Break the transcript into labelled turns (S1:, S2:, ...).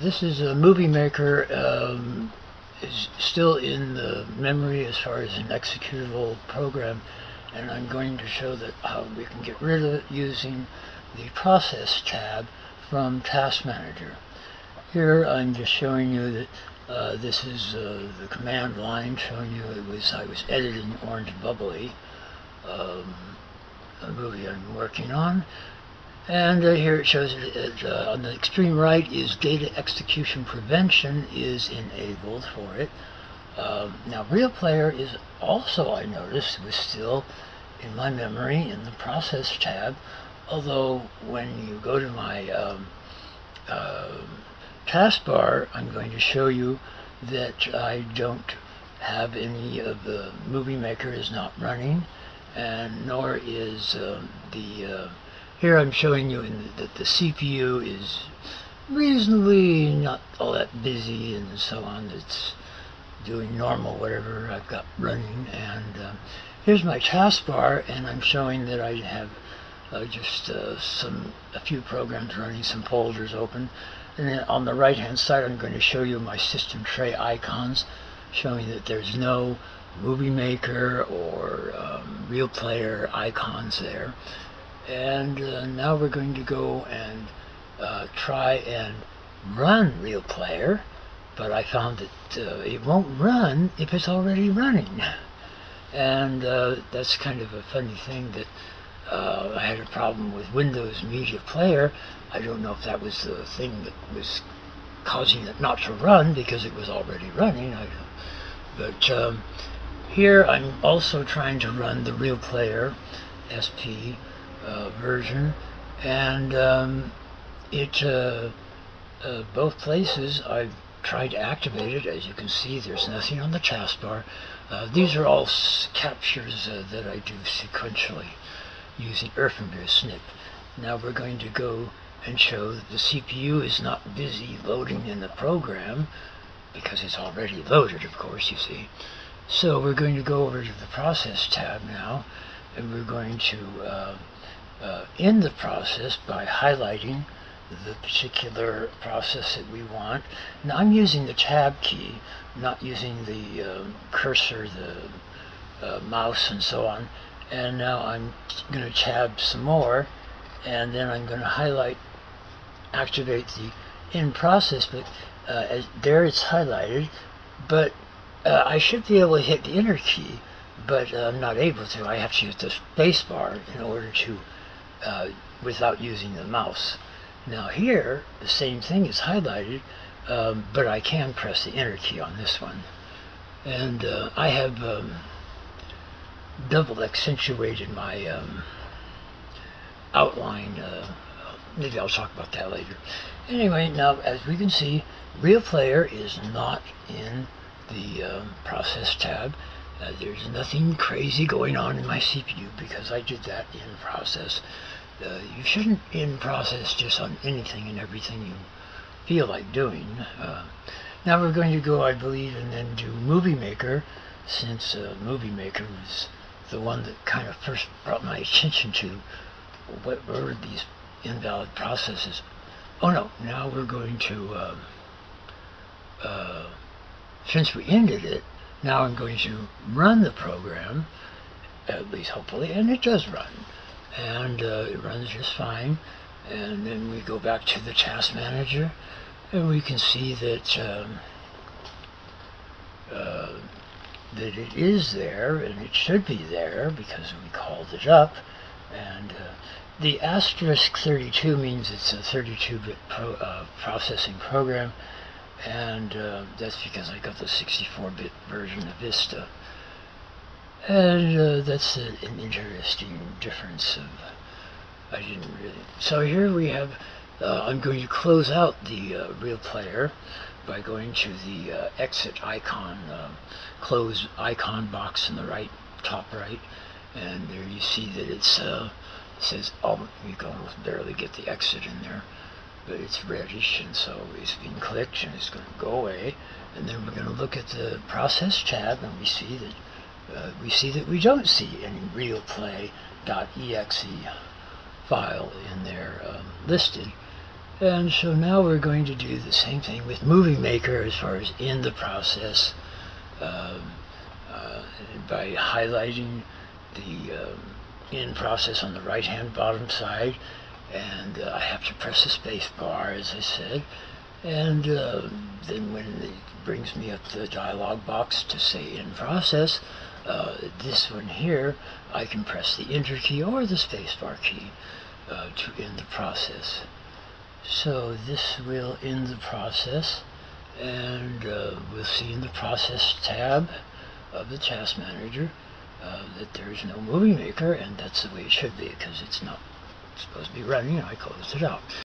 S1: this is a movie maker um, is still in the memory as far as an executable program and I'm going to show that how we can get rid of it using the process tab from Task Manager. Here I'm just showing you that uh, this is uh, the command line showing you it was I was editing Orange Bubbly, um, a movie I'm working on. And uh, here it shows uh, on the extreme right is data execution prevention is enabled for it. Um, now Real Player is also, I noticed, was still in my memory in the process tab, although when you go to my um, uh, taskbar, I'm going to show you that I don't have any of the movie maker is not running and nor is uh, the uh, here I'm showing you the, that the CPU is reasonably not all that busy and so on. It's doing normal whatever I've got running. And uh, here's my taskbar and I'm showing that I have uh, just uh, some a few programs running some folders open. And then on the right hand side I'm going to show you my system tray icons showing that there's no movie maker or um, real player icons there and uh, now we're going to go and uh, try and run real player but I found that uh, it won't run if it's already running and uh, that's kind of a funny thing that uh, I had a problem with Windows Media Player. I don't know if that was the thing that was causing it not to run because it was already running. I, but um, here I'm also trying to run the Real Player SP uh, version, and um, it uh, uh, both places I've tried to activate it. As you can see, there's nothing on the taskbar. Uh, these are all captures uh, that I do sequentially using Snip. Now we're going to go and show that the CPU is not busy loading in the program because it's already loaded, of course, you see. So we're going to go over to the Process tab now, and we're going to uh, uh, end the process by highlighting the particular process that we want. Now I'm using the tab key, not using the um, cursor, the uh, mouse and so on. And now I'm going to tab some more and then I'm going to highlight, activate the End Process, but uh, as, there it's highlighted, but uh, I should be able to hit the enter key, but uh, I'm not able to. I have to use the space bar in order to, uh, without using the mouse. Now here, the same thing is highlighted, um, but I can press the enter key on this one. And uh, I have um, double accentuated my um, outline. Uh, maybe I'll talk about that later. Anyway, now as we can see, Real Player is not in the um, Process tab. Uh, there's nothing crazy going on in my CPU because I did that End Process uh, you shouldn't end process just on anything and everything you feel like doing. Uh, now we're going to go, I believe, and then do Movie Maker, since uh, Movie Maker was the one that kind of first brought my attention to what were these invalid processes. Oh no, now we're going to, um, uh, since we ended it, now I'm going to run the program, at least hopefully, and it does run. And uh, it runs just fine. And then we go back to the task manager and we can see that um, uh, that it is there and it should be there because we called it up. And uh, the asterisk 32 means it's a 32-bit pro, uh, processing program and uh, that's because I got the 64-bit version of Vista. And uh, that's a, an interesting difference of, I didn't really, so here we have, uh, I'm going to close out the uh, real player by going to the uh, exit icon, um, close icon box in the right, top right, and there you see that it's, uh, it says, oh, you can almost barely get the exit in there, but it's reddish, and so it's been clicked, and it's going to go away, and then we're going to look at the process tab, and we see that uh, we see that we don't see any realplay.exe file in there um, listed. And so now we're going to do the same thing with Movie Maker as far as in the process um, uh, by highlighting the um, End Process on the right hand bottom side and uh, I have to press the space bar as I said. And uh, then when it brings me up the dialog box to say End Process uh, this one here I can press the enter key or the spacebar key uh, to end the process. So this will end the process and uh, we'll see in the process tab of the task manager uh, that there is no movie maker and that's the way it should be because it's not supposed to be running and I closed it out